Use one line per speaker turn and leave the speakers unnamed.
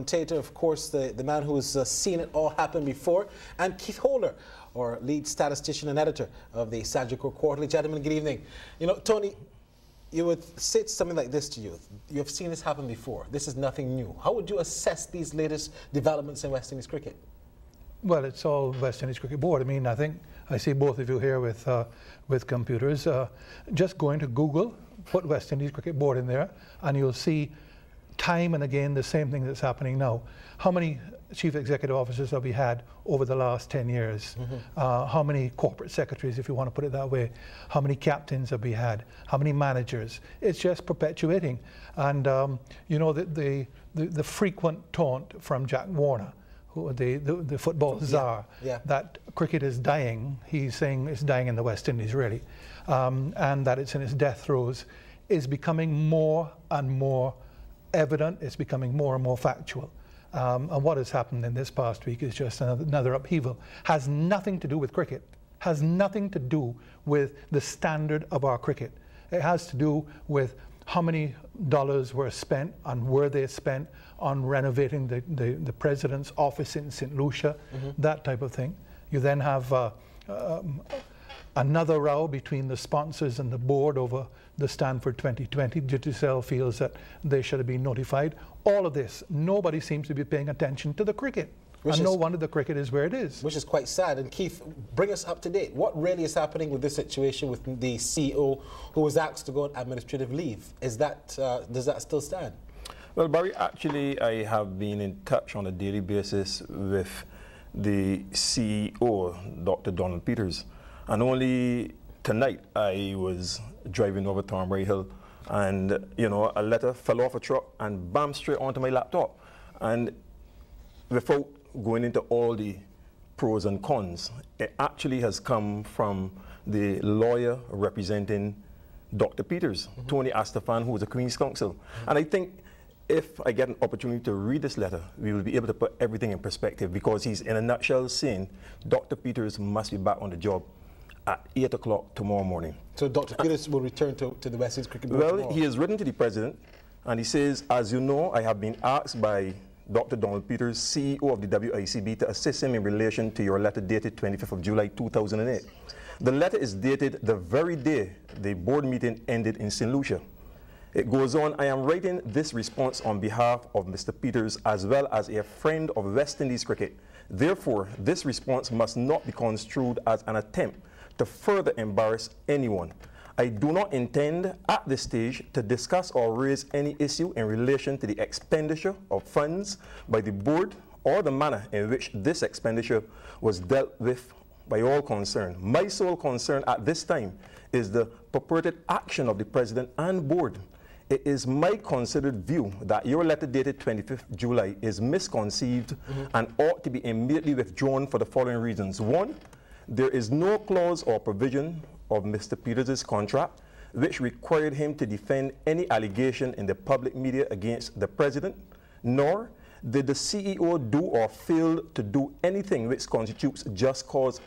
commentator, of course, the, the man who has uh, seen it all happen before, and Keith Holder, our lead statistician and editor of the Sagicor Quarterly. Gentlemen, good evening. You know, Tony, you would say something like this to you. You've seen this happen before. This is nothing new. How would you assess these latest developments in West Indies cricket?
Well, it's all West Indies Cricket Board. I mean, I think I see both of you here with, uh, with computers. Uh, just going to Google, put West Indies Cricket Board in there, and you'll see time and again the same thing that's happening now. How many chief executive officers have we had over the last 10 years? Mm -hmm. uh, how many corporate secretaries, if you want to put it that way? How many captains have we had? How many managers? It's just perpetuating. And, um, you know, the, the, the, the, frequent taunt from Jack Warner, who, the, the, the football yeah. czar, yeah. that cricket is dying. He's saying it's dying in the West Indies, really, um, and that it's in its death throes, is becoming more and more evident, it's becoming more and more factual. Um, and what has happened in this past week is just another, another upheaval. Has nothing to do with cricket, has nothing to do with the standard of our cricket. It has to do with how many dollars were spent and were they spent on renovating the, the, the president's office in St. Lucia, mm -hmm. that type of thing. You then have uh, um, another row between the sponsors and the board over the Stanford 2020. Digicel feels that they should have been notified. All of this, nobody seems to be paying attention to the cricket. Which and is, no wonder the cricket is where it is.
Which is quite sad. And Keith, bring us up to date. What really is happening with this situation with the CEO who was asked to go on administrative leave? Is that, uh, does that still stand?
Well, Barry, actually, I have been in touch on a daily basis with the CEO, Dr. Donald Peters. And only tonight I was driving over Thornbury Hill and, you know, a letter fell off a truck and bam, straight onto my laptop. And without going into all the pros and cons, it actually has come from the lawyer representing Dr. Peters, mm -hmm. Tony Astaphan, who is a Queen's Counsel. Mm -hmm. And I think if I get an opportunity to read this letter, we will be able to put everything in perspective because he's, in a nutshell, saying Dr. Peters must be back on the job at 8 o'clock tomorrow morning.
So Dr. Ah. Peters will return to, to the West Indies Cricket Board
Well,
tomorrow.
he has written to the President and he says, as you know, I have been asked by Dr. Donald Peters, CEO of the WICB, to assist him in relation to your letter dated 25th of July 2008. The letter is dated the very day the board meeting ended in St. Lucia. It goes on, I am writing this response on behalf of Mr. Peters as well as a friend of West Indies cricket. Therefore, this response must not be construed as an attempt to further embarrass anyone. I do not intend at this stage to discuss or raise any issue in relation to the expenditure of funds by the board or the manner in which this expenditure was dealt with by all concerned. My sole concern at this time is the purported action of the president and board. It is my considered view that your letter dated 25th July is misconceived mm -hmm. and ought to be immediately withdrawn for the following reasons. One, there is no clause or provision of Mr. Peters' contract which required him to defend any allegation in the public media against the president, nor did the CEO do or fail to do anything which constitutes just cause